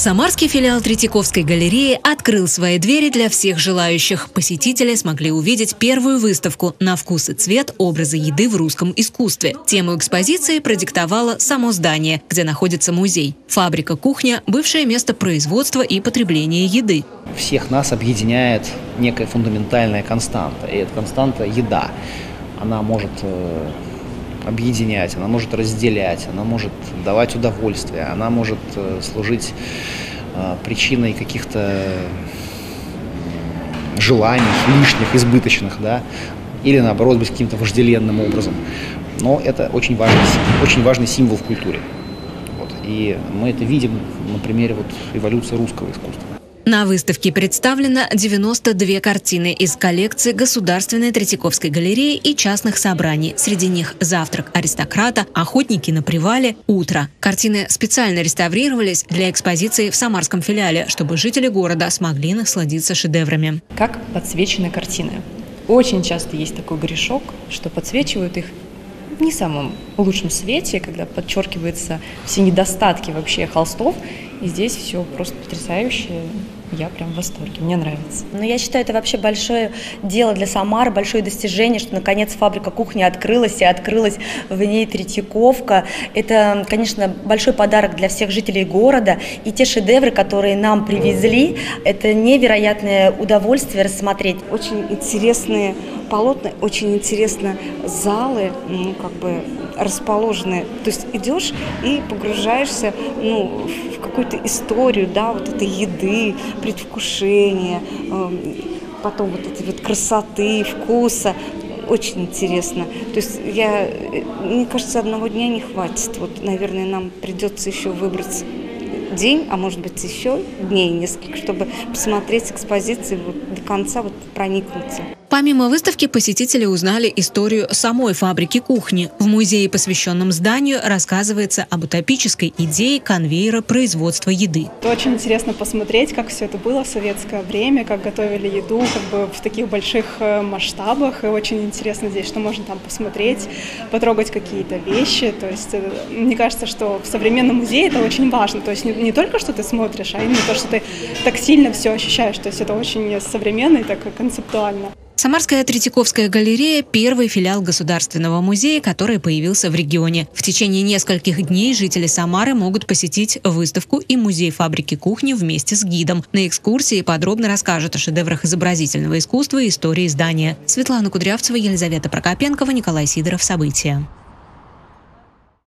Самарский филиал Третьяковской галереи открыл свои двери для всех желающих. Посетители смогли увидеть первую выставку «На вкус и цвет. Образы еды в русском искусстве». Тему экспозиции продиктовало само здание, где находится музей. Фабрика «Кухня» – бывшее место производства и потребления еды. Всех нас объединяет некая фундаментальная константа, и эта константа – еда. Она может э, объединять, она может разделять, она может давать удовольствие, она может э, служить э, причиной каких-то желаний лишних, избыточных, да, или наоборот быть каким-то вожделенным образом. Но это очень важный, очень важный символ в культуре. Вот. И мы это видим на примере вот эволюции русского искусства. На выставке представлено 92 картины из коллекции Государственной Третьяковской галереи и частных собраний. Среди них «Завтрак аристократа», «Охотники на привале», «Утро». Картины специально реставрировались для экспозиции в Самарском филиале, чтобы жители города смогли насладиться шедеврами. Как подсвечены картины. Очень часто есть такой грешок, что подсвечивают их в не самом лучшем свете, когда подчеркиваются все недостатки вообще холстов. И здесь все просто потрясающе. Я прям в восторге, мне нравится. Но ну, я считаю, это вообще большое дело для Самары, большое достижение, что наконец фабрика кухни открылась, и открылась в ней Третьяковка. Это, конечно, большой подарок для всех жителей города. И те шедевры, которые нам привезли, это невероятное удовольствие рассмотреть. Очень интересные полотна, очень интересно залы, ну, как бы расположены. То есть идешь и погружаешься ну, в какую-то историю, да, вот этой еды, предвкушения, эм, потом вот этой вот красоты, вкуса очень интересно. То есть я, мне кажется, одного дня не хватит. Вот, наверное, нам придется еще выбрать день, а может быть еще дней несколько, чтобы посмотреть экспозиции вот до конца, вот проникнуться. Помимо выставки, посетители узнали историю самой фабрики кухни. В музее, посвященном зданию, рассказывается об утопической идее конвейера производства еды. Очень интересно посмотреть, как все это было в советское время, как готовили еду как бы в таких больших э, масштабах. И очень интересно здесь, что можно там посмотреть, потрогать какие-то вещи. То есть э, мне кажется, что в современном музее это очень важно. То есть не, не только, что ты смотришь, а именно то, что ты так сильно все ощущаешь. То есть это очень современно и так концептуально. Самарская Третьяковская галерея – первый филиал Государственного музея, который появился в регионе. В течение нескольких дней жители Самары могут посетить выставку и музей фабрики кухни вместе с гидом. На экскурсии подробно расскажут о шедеврах изобразительного искусства и истории здания. Светлана Кудрявцева, Елизавета Прокопенкова, Николай Сидоров. События.